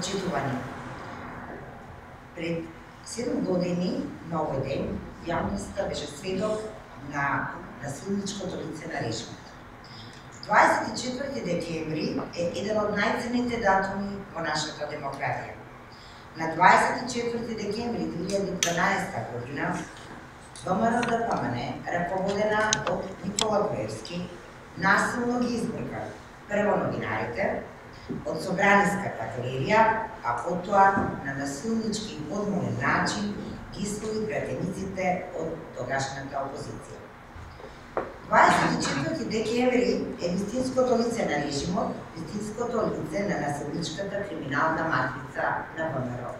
Почитувани. Пред 7 години на овој ден јавноста беше сведок на насилничкото лице на режимот. 24 декември е еден од најценните датуми во нашата демократија. На 24 декември 2012 година ВМРО да ДПМН, раководена од Никола Груевски, насилно ги избрка прво новинарите, од собраниската галерија, а потоа на насилнички и подмолен начин ги свои пратениците од тогашната опозиција. 24 декември е вистинското лице на режимот, вистинското лице на насилничката криминална матрица на ВМРО.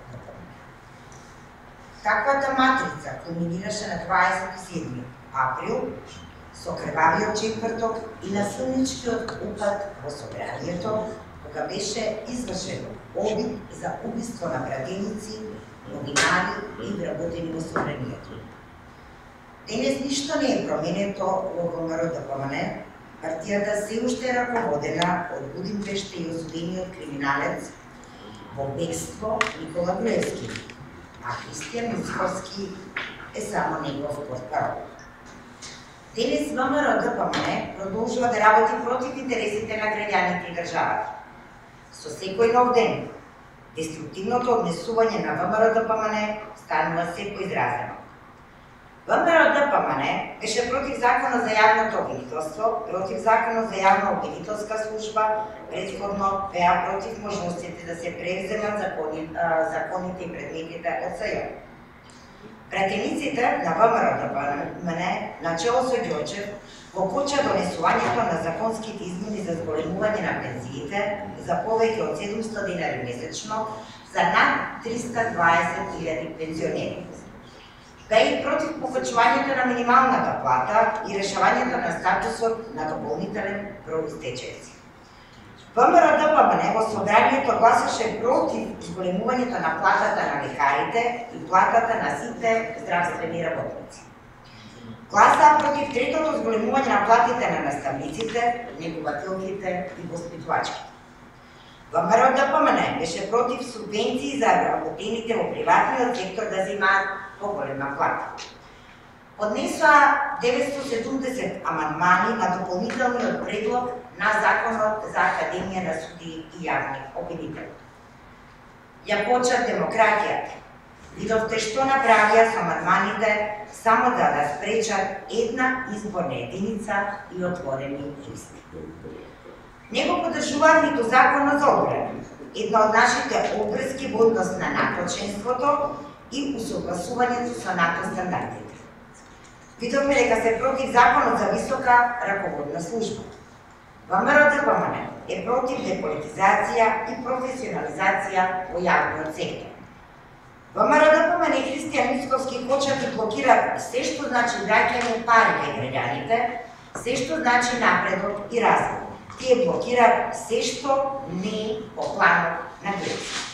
Таквата матрица кулминираше на 27 април со крвавиот четврток и насилничкиот упад во собранието кога беше извршен обид за убиство на пратеници, новинари и вработени во собранието. Денес ништо не е променето во ВМРО ДПМН, партијата се уште е раководена од Будимпеште и осудениот криминалец во бегство Никола Груевски, а Христијан Мисковски е само негов портпарол. Денес ВМРО ДПМН продолжува да работи против интересите на граѓаните и државата Со секој нов ден, деструктивното однесување на ВМРО ДПМН станува се поизразено. ВМРО ДПМН беше против Закона за јавното обвинителство, против Закона за јавна обвинителска служба, предходно беа против можностите да се преземат закони, законите и предметите од СЈ. Пратениците на ВМРО ДПМН, начело со Ѓорчев, Во поча донесувањето на законските измени за зголемување на пензиите за повеќе од 700 динари месечно за над 320.000 пензионери. Бе и против покачувањето на минималната плата и решавањето на статусот на дополнителен број стечајци. ВМРО ДПМН па во собранието гласаше против зголемувањето на платата на лекарите и платата на сите здравствени работници. Гласаа против третото зголемување на платите на наставниците, негователките и воспитувачките. ВМРО ДПМН па беше против субвенции за работените во приватниот сектор да земаат поголема плата. Поднесоа 970 амандмани на дополнителниот предлог на Законот за Академија на суди и јавни обвинители. Ја почна демократијата, Видовте што направија со амандманите само да да спречат една изборна единица и отворени листи. Не го подржуваат ниту законот за одбрана, една од нашите обрски во однос на наточенството и усогласувањето со НАТО стандардите. Видовме дека се против законот за висока раководна служба. ВМРО ДПМН е против деполитизација и професионализација во јавниот сектор ВМРО ДПМН и Христијан Мицковски почнат да блокираат се што значи враќање пари кај граѓаните, се што значи напредок и развој. Тие блокираат се што не е по планот на Греција.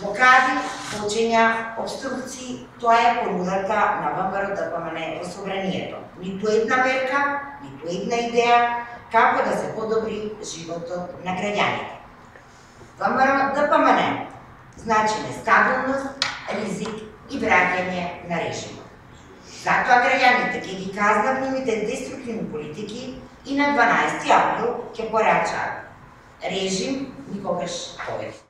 Блокади, почиња, обструкции, тоа е понудата на ВМРО да ДПМН во собранието. Ниту една мерка, ниту една идеја како да се подобри животот на граѓаните. ВМРО да помене значи нестабилност, ризик и враќање на режимот. Затоа граѓаните ќе ги казнат нивните деструктивни политики и на 12 април ќе порачаат режим никогаш повеќе.